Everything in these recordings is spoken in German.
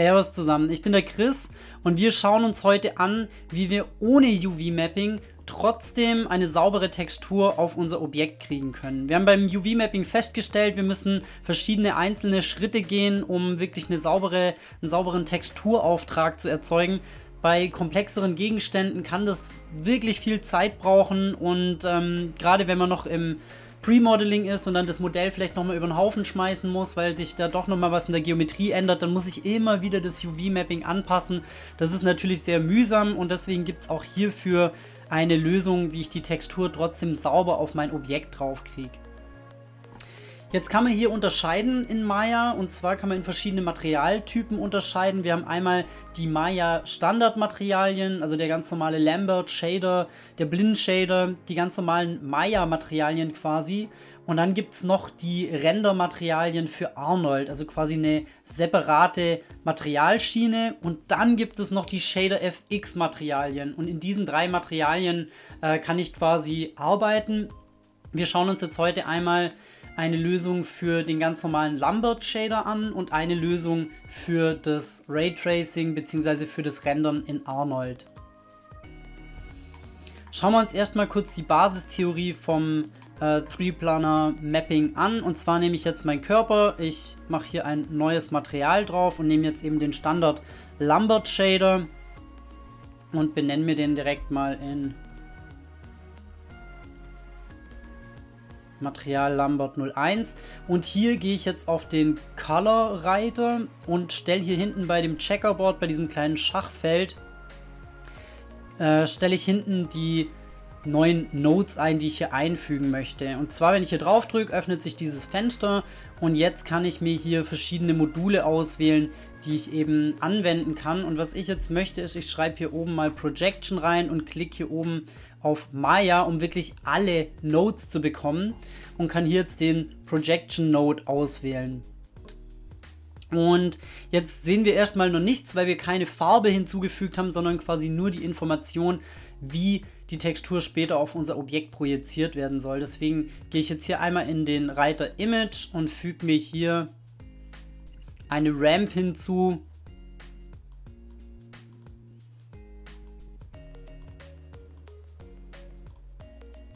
Servus zusammen, ich bin der Chris und wir schauen uns heute an, wie wir ohne UV-Mapping trotzdem eine saubere Textur auf unser Objekt kriegen können. Wir haben beim UV-Mapping festgestellt, wir müssen verschiedene einzelne Schritte gehen, um wirklich eine saubere, einen sauberen Texturauftrag zu erzeugen. Bei komplexeren Gegenständen kann das wirklich viel Zeit brauchen und ähm, gerade wenn man noch im Pre-Modeling ist und dann das Modell vielleicht nochmal über den Haufen schmeißen muss, weil sich da doch nochmal was in der Geometrie ändert, dann muss ich immer wieder das UV-Mapping anpassen. Das ist natürlich sehr mühsam und deswegen gibt es auch hierfür eine Lösung, wie ich die Textur trotzdem sauber auf mein Objekt drauf kriege. Jetzt kann man hier unterscheiden in Maya und zwar kann man in verschiedene Materialtypen unterscheiden. Wir haben einmal die Maya Standardmaterialien, also der ganz normale Lambert Shader, der Blind Shader, die ganz normalen Maya Materialien quasi. Und dann gibt es noch die Rendermaterialien für Arnold, also quasi eine separate Materialschiene. Und dann gibt es noch die Shader FX Materialien. Und in diesen drei Materialien äh, kann ich quasi arbeiten. Wir schauen uns jetzt heute einmal eine Lösung für den ganz normalen Lambert Shader an und eine Lösung für das Raytracing bzw. für das Rendern in Arnold. Schauen wir uns erstmal kurz die Basistheorie vom äh, Three-Planar Mapping an. Und zwar nehme ich jetzt meinen Körper, ich mache hier ein neues Material drauf und nehme jetzt eben den Standard Lambert Shader und benenne mir den direkt mal in Material Lambert 01. Und hier gehe ich jetzt auf den Color Reiter und stelle hier hinten bei dem Checkerboard, bei diesem kleinen Schachfeld, äh, stelle ich hinten die neuen Nodes ein, die ich hier einfügen möchte. Und zwar, wenn ich hier drauf drücke, öffnet sich dieses Fenster und jetzt kann ich mir hier verschiedene Module auswählen, die ich eben anwenden kann. Und was ich jetzt möchte, ist, ich schreibe hier oben mal Projection rein und klicke hier oben auf Maya, um wirklich alle Nodes zu bekommen und kann hier jetzt den Projection Node auswählen. Und jetzt sehen wir erstmal noch nichts, weil wir keine Farbe hinzugefügt haben, sondern quasi nur die Information, wie die Textur später auf unser Objekt projiziert werden soll. Deswegen gehe ich jetzt hier einmal in den Reiter Image und füge mir hier eine Ramp hinzu.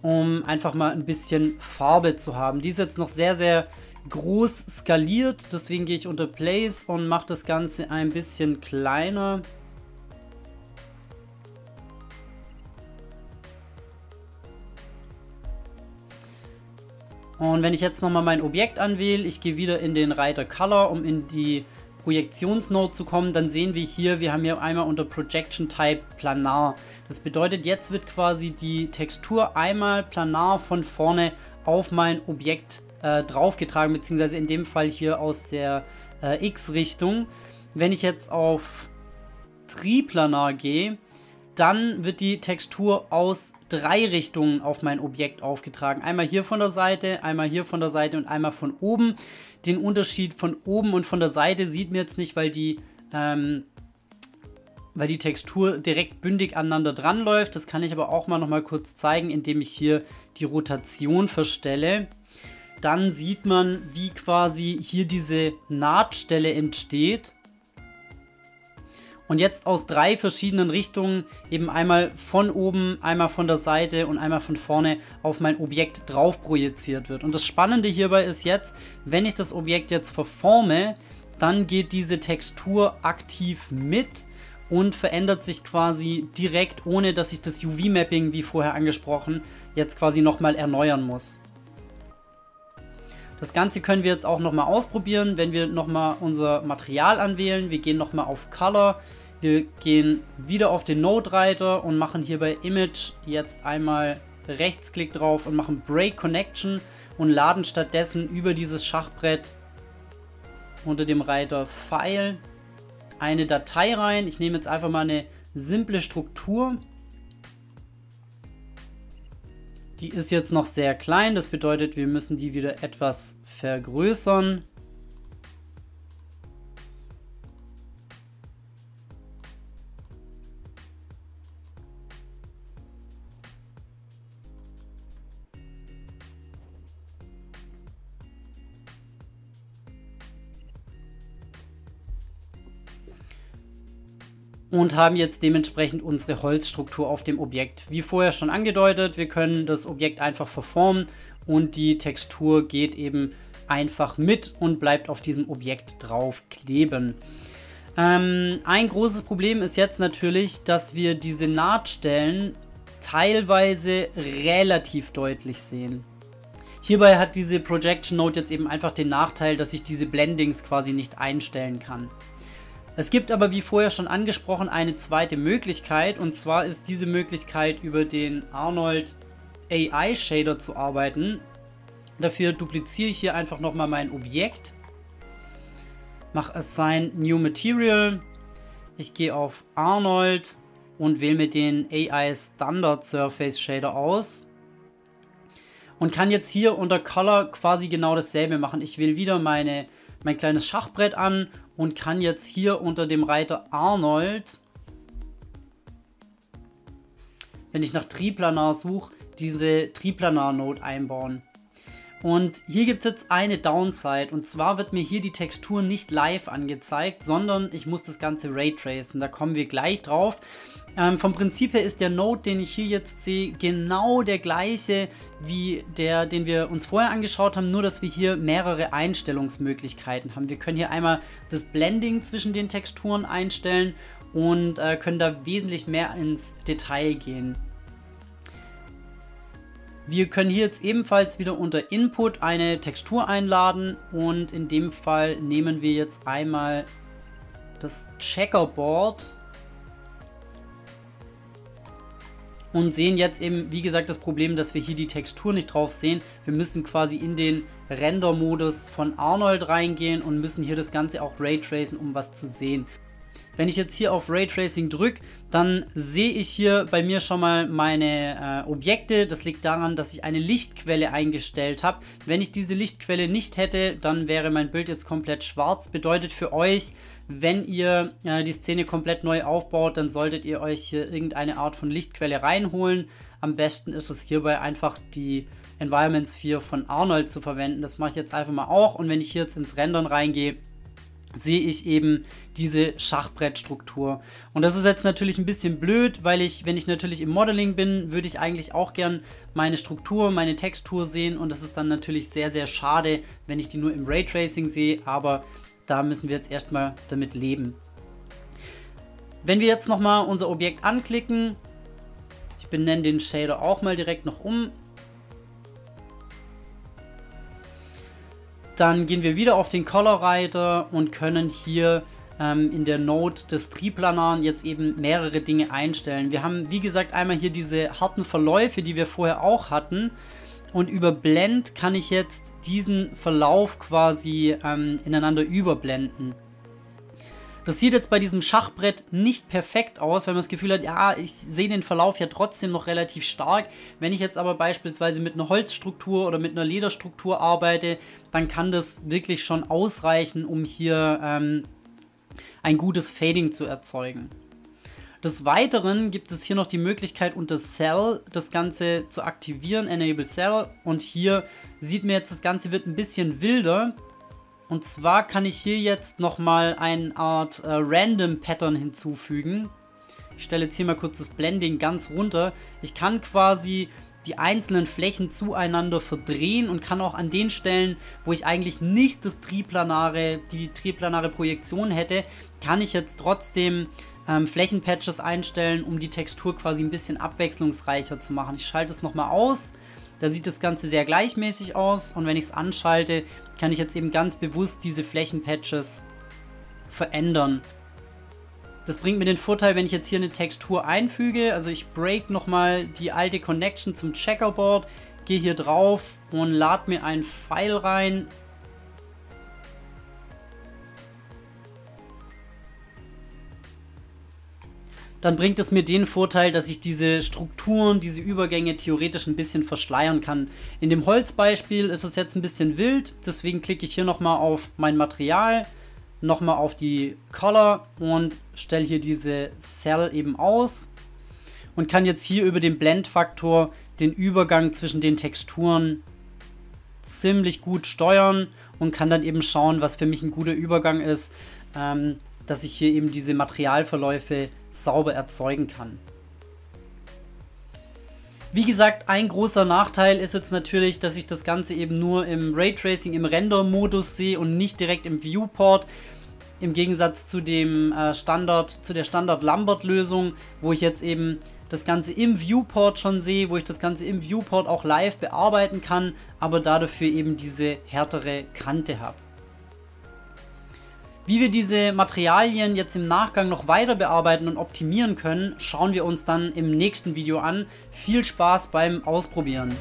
Um einfach mal ein bisschen Farbe zu haben. Die ist jetzt noch sehr, sehr groß skaliert, deswegen gehe ich unter Place und mache das Ganze ein bisschen kleiner. Und wenn ich jetzt nochmal mein Objekt anwähle, ich gehe wieder in den Reiter Color, um in die Projektionsnode zu kommen, dann sehen wir hier, wir haben hier einmal unter Projection Type Planar. Das bedeutet, jetzt wird quasi die Textur einmal planar von vorne auf mein Objekt äh, draufgetragen, beziehungsweise in dem Fall hier aus der äh, X-Richtung. Wenn ich jetzt auf Triplanar gehe, dann wird die Textur aus drei Richtungen auf mein Objekt aufgetragen. Einmal hier von der Seite, einmal hier von der Seite und einmal von oben. Den Unterschied von oben und von der Seite sieht man jetzt nicht, weil die, ähm, weil die Textur direkt bündig aneinander dran läuft. Das kann ich aber auch mal noch mal kurz zeigen, indem ich hier die Rotation verstelle. Dann sieht man, wie quasi hier diese Nahtstelle entsteht und jetzt aus drei verschiedenen Richtungen eben einmal von oben, einmal von der Seite und einmal von vorne auf mein Objekt drauf projiziert wird. Und das Spannende hierbei ist jetzt, wenn ich das Objekt jetzt verforme, dann geht diese Textur aktiv mit und verändert sich quasi direkt, ohne dass ich das UV-Mapping, wie vorher angesprochen, jetzt quasi nochmal erneuern muss. Das Ganze können wir jetzt auch nochmal ausprobieren, wenn wir nochmal unser Material anwählen. Wir gehen nochmal auf Color. Wir gehen wieder auf den Node-Reiter und machen hier bei Image jetzt einmal Rechtsklick drauf und machen Break Connection und laden stattdessen über dieses Schachbrett unter dem Reiter File eine Datei rein. Ich nehme jetzt einfach mal eine simple Struktur Die ist jetzt noch sehr klein, das bedeutet, wir müssen die wieder etwas vergrößern. Und haben jetzt dementsprechend unsere Holzstruktur auf dem Objekt. Wie vorher schon angedeutet, wir können das Objekt einfach verformen und die Textur geht eben einfach mit und bleibt auf diesem Objekt drauf kleben. Ähm, ein großes Problem ist jetzt natürlich, dass wir diese Nahtstellen teilweise relativ deutlich sehen. Hierbei hat diese Projection Node jetzt eben einfach den Nachteil, dass ich diese Blendings quasi nicht einstellen kann. Es gibt aber, wie vorher schon angesprochen, eine zweite Möglichkeit und zwar ist diese Möglichkeit über den Arnold AI Shader zu arbeiten. Dafür dupliziere ich hier einfach nochmal mein Objekt, mache Assign New Material, ich gehe auf Arnold und wähle mir den AI Standard Surface Shader aus und kann jetzt hier unter Color quasi genau dasselbe machen. Ich wähle wieder meine, mein kleines Schachbrett an und kann jetzt hier unter dem Reiter Arnold, wenn ich nach Triplanar suche, diese Triplanar-Node einbauen. Und hier gibt es jetzt eine Downside und zwar wird mir hier die Textur nicht live angezeigt, sondern ich muss das Ganze raytracen. Da kommen wir gleich drauf. Ähm, vom Prinzip her ist der Node, den ich hier jetzt sehe, genau der gleiche wie der, den wir uns vorher angeschaut haben, nur dass wir hier mehrere Einstellungsmöglichkeiten haben. Wir können hier einmal das Blending zwischen den Texturen einstellen und äh, können da wesentlich mehr ins Detail gehen. Wir können hier jetzt ebenfalls wieder unter Input eine Textur einladen und in dem Fall nehmen wir jetzt einmal das Checkerboard und sehen jetzt eben, wie gesagt, das Problem, dass wir hier die Textur nicht drauf sehen. Wir müssen quasi in den Render-Modus von Arnold reingehen und müssen hier das Ganze auch raytracen, um was zu sehen. Wenn ich jetzt hier auf Raytracing drücke, dann sehe ich hier bei mir schon mal meine äh, Objekte. Das liegt daran, dass ich eine Lichtquelle eingestellt habe. Wenn ich diese Lichtquelle nicht hätte, dann wäre mein Bild jetzt komplett schwarz. Bedeutet für euch, wenn ihr äh, die Szene komplett neu aufbaut, dann solltet ihr euch hier irgendeine Art von Lichtquelle reinholen. Am besten ist es hierbei einfach die Environment Sphere von Arnold zu verwenden. Das mache ich jetzt einfach mal auch. Und wenn ich hier jetzt ins Rendern reingehe, sehe ich eben diese Schachbrettstruktur. Und das ist jetzt natürlich ein bisschen blöd, weil ich, wenn ich natürlich im Modeling bin, würde ich eigentlich auch gern meine Struktur, meine Textur sehen und das ist dann natürlich sehr, sehr schade, wenn ich die nur im Raytracing sehe, aber da müssen wir jetzt erstmal damit leben. Wenn wir jetzt nochmal unser Objekt anklicken, ich benenne den Shader auch mal direkt noch um, Dann gehen wir wieder auf den Color Reiter und können hier ähm, in der Node des Triplanaren jetzt eben mehrere Dinge einstellen. Wir haben, wie gesagt, einmal hier diese harten Verläufe, die wir vorher auch hatten. Und über Blend kann ich jetzt diesen Verlauf quasi ähm, ineinander überblenden. Das sieht jetzt bei diesem Schachbrett nicht perfekt aus, weil man das Gefühl hat, ja, ich sehe den Verlauf ja trotzdem noch relativ stark. Wenn ich jetzt aber beispielsweise mit einer Holzstruktur oder mit einer Lederstruktur arbeite, dann kann das wirklich schon ausreichen, um hier ähm, ein gutes Fading zu erzeugen. Des Weiteren gibt es hier noch die Möglichkeit unter Cell das Ganze zu aktivieren, Enable Cell. Und hier sieht man jetzt, das Ganze wird ein bisschen wilder. Und zwar kann ich hier jetzt nochmal eine Art äh, Random Pattern hinzufügen. Ich stelle jetzt hier mal kurz das Blending ganz runter. Ich kann quasi die einzelnen Flächen zueinander verdrehen und kann auch an den Stellen, wo ich eigentlich nicht das triplanare, die triplanare Projektion hätte, kann ich jetzt trotzdem ähm, Flächenpatches einstellen, um die Textur quasi ein bisschen abwechslungsreicher zu machen. Ich schalte es nochmal aus da sieht das Ganze sehr gleichmäßig aus. Und wenn ich es anschalte, kann ich jetzt eben ganz bewusst diese Flächenpatches verändern. Das bringt mir den Vorteil, wenn ich jetzt hier eine Textur einfüge, also ich break nochmal die alte Connection zum Checkerboard, gehe hier drauf und lade mir ein File rein, dann bringt es mir den Vorteil, dass ich diese Strukturen, diese Übergänge theoretisch ein bisschen verschleiern kann. In dem Holzbeispiel ist es jetzt ein bisschen wild, deswegen klicke ich hier nochmal auf mein Material, nochmal auf die Color und stelle hier diese Cell eben aus und kann jetzt hier über den Blendfaktor den Übergang zwischen den Texturen ziemlich gut steuern und kann dann eben schauen, was für mich ein guter Übergang ist, ähm, dass ich hier eben diese Materialverläufe sauber erzeugen kann. Wie gesagt, ein großer Nachteil ist jetzt natürlich, dass ich das Ganze eben nur im Raytracing, im Render-Modus sehe und nicht direkt im Viewport. Im Gegensatz zu dem äh, Standard, zu der Standard-Lambert-Lösung, wo ich jetzt eben das Ganze im Viewport schon sehe, wo ich das Ganze im Viewport auch live bearbeiten kann, aber dafür eben diese härtere Kante habe. Wie wir diese Materialien jetzt im Nachgang noch weiter bearbeiten und optimieren können, schauen wir uns dann im nächsten Video an. Viel Spaß beim Ausprobieren!